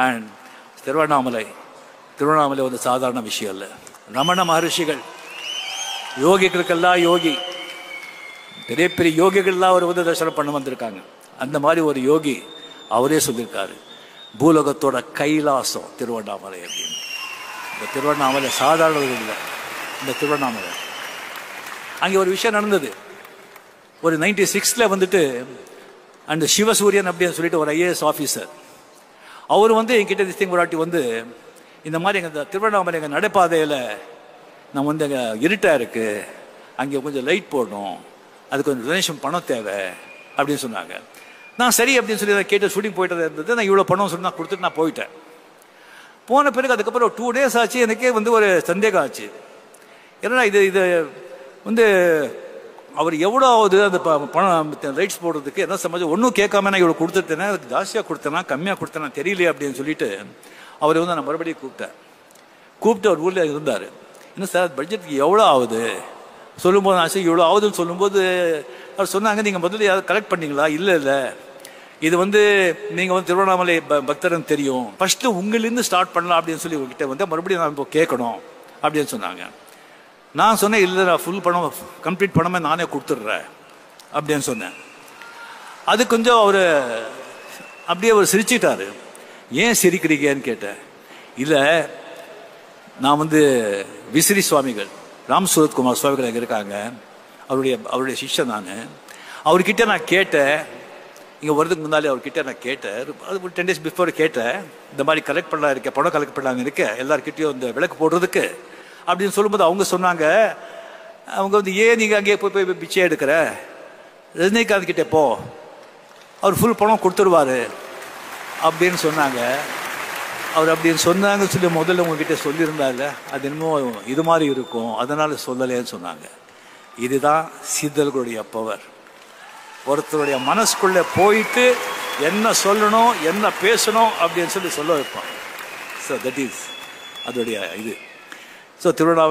And Tiruvannamalai Tiruvannamalai வந்து சாதாரண விஷயம் இல்லை. ரமண மகர்ஷிகள் யோகிகளுக்கெல்லாம் யோகி. பெரிய பெரிய யோகிகள்லாம் அவர் வந்து தரிசனம் பண்ண வந்திருக்காங்க. அந்த மாதிரி ஒரு யோகி அவரே சொல்லியிருக்காரு பூலோகத்தோட கைலாசம் திருவண்ணாமலை அப்படின்னு. இந்த திருவண்ணாமலை சாதாரண இல்லை. இந்த திருவண்ணாமலை. அங்கே ஒரு விஷயம் நடந்தது. ஒரு நைன்டி சிக்ஸில் வந்துட்டு அந்த சிவசூரியன் அப்படின்னு சொல்லிட்டு ஒரு ஐஏஎஸ் ஆஃபீஸர் அவர் வந்து என்கிட்ட திஸ்திங் ஒரு வாட்டி வந்து இந்த மாதிரி எங்கள் திருவண்ணாமலை எங்கள் நடைபாதையில் நான் வந்து எங்கள் இருட்டாக இருக்குது அங்கே கொஞ்சம் லைட் போடணும் அதுக்கு கொஞ்சம் டொனேஷன் பணம் தேவை அப்படின்னு சொன்னாங்க. நான் சரி அப்படின்னு சொல்லி நான் கேட்டு ஷூட்டிங் போயிட்டு இருந்தது. நான் இவ்வளோ பணம் சொல்லி நான் கொடுத்துட்டு நான் போயிட்டேன். போன பிறகு அதுக்கப்புறம் ஒரு டூ டேஸ் ஆச்சு. எனக்கே வந்து ஒரு சந்தேகம் ஆச்சு. ஏன்னா இது இது வந்து அவர் எவ்வளோ ஆகுது அந்த ப- பணம் ரைட்ஸ் போடுறதுக்கு என்ன சமாஜம் ஒன்றும் கேட்காம நான் இவ்வளோ கொடுத்துருத்தேனே அதுக்கு ஜாஸ்தியாக கொடுத்தேனா கம்மியாக கொடுத்தேனா தெரியலையே அப்படின்னு சொல்லிட்டு அவரை வந்து நான் மறுபடியும் கூப்பிட்டேன். கூப்பிட்டு அவர் ஊரில் இருந்தார். என்ன சார் பட்ஜெட்டுக்கு எவ்வளோ ஆகுது? சொல்லும்போது நான் சரி இவ்வளோ ஆகுதுன்னு சொல்லும்போது அவர் சொன்னாங்க நீங்கள் முதல்ல யாரும் கலெக்ட் பண்ணீங்களா? இல்லை இல்லை. இது வந்து நீங்கள் வந்து திருவண்ணாமலை ப- பக்தர்னு தெரியும். ஃபஸ்ட்டு உங்களிருந்து ஸ்டார்ட் பண்ணலாம் அப்படின்னு சொல்லி உங்ககிட்ட வந்து மறுபடியும் நான் இப்போ கேட்கணும் அப்படின்னு சொன்னாங்க. நான் சொன்னேன் இல்லை நான் ஃபுல் பணம் கம்ப்ளீட் பணமே நானே கொடுத்துட்றேன் அப்படின்னு சொன்னேன். அது கொஞ்சம் அவர் அப்படியே அவர் சிரிச்சிட்டாரு. ஏன் சிரிக்கிறீங்கன்னு கேட்டேன். இல்லை நான் வந்து விசிறி சுவாமிகள் ராம் சுரத்குமார் சுவாமிகள் அங்கே இருக்காங்க. அவருடைய அவருடைய சிஷ்யன் நான். அவர்கிட்ட நான் கேட்டேன். இங்கே வரதுக்கு முன்னாலே அவர்கிட்ட நான் கேட்டேன். அது ஒரு டென் டேஸ் பிஃபோர் கேட்டேன். இந்த மாதிரி கலெக்ட் பண்ணலாம் இருக்கேன் பணம் கலெக்ட் பண்ணலாங்க இருக்க எல்லாருக்கிட்டையும் இந்த விளக்கு போடுறதுக்கு. அப்படின்னு சொல்லும்போது அவங்க சொன்னாங்க அவங்க வந்து ஏன் நீங்கள் அங்கேயே போய் போய் பிச்சை எடுக்கிற? ரஜினிகாந்த் கிட்டே போ. அவர் ஃபுல் பணம் கொடுத்துருவாரு. அப்படின்னு சொன்னாங்க. அவர் அப்படின்னு சொன்னாங்கன்னு சொல்லி முதல்ல உங்ககிட்ட சொல்லியிருந்தால அது என்னமோ இது மாதிரி இருக்கும். அதனால் சொல்லலைன்னு சொன்னாங்க. இதுதான் சீதல்களுடைய பவர் ஒருத்தருடைய மனசுக்குள்ளே போயிட்டு என்ன சொல்லணும் என்ன பேசணும் அப்படின்னு சொல்லி சொல்ல வைப்பான். ஸோ தட் இஸ் அதோடைய இது. ஸோ திருவண்ணாமலை